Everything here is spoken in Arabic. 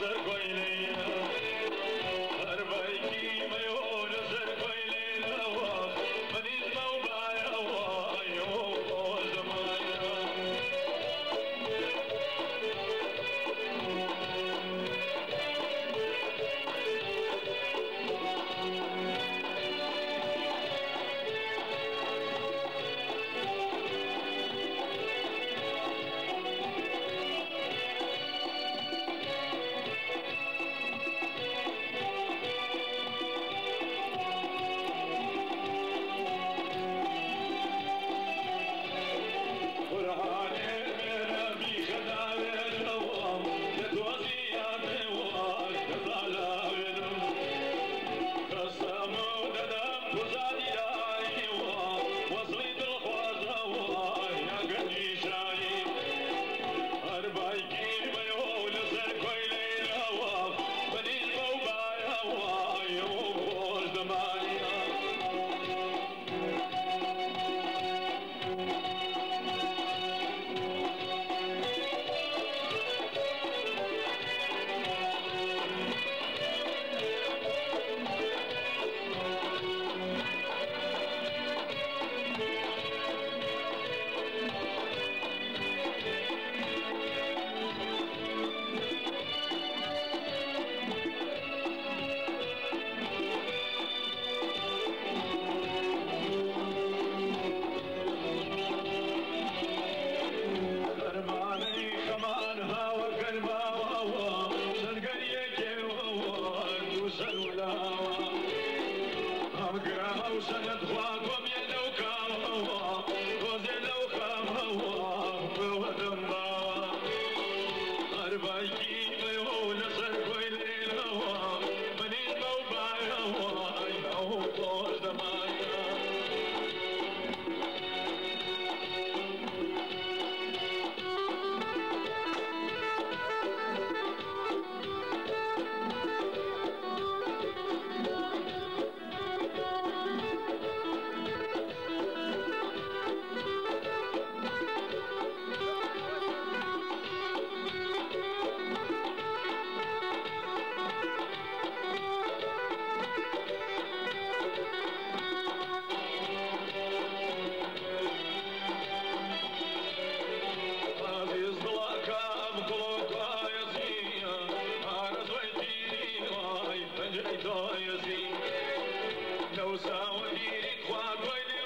Jose Oh, Lord, the. No, unirii cu a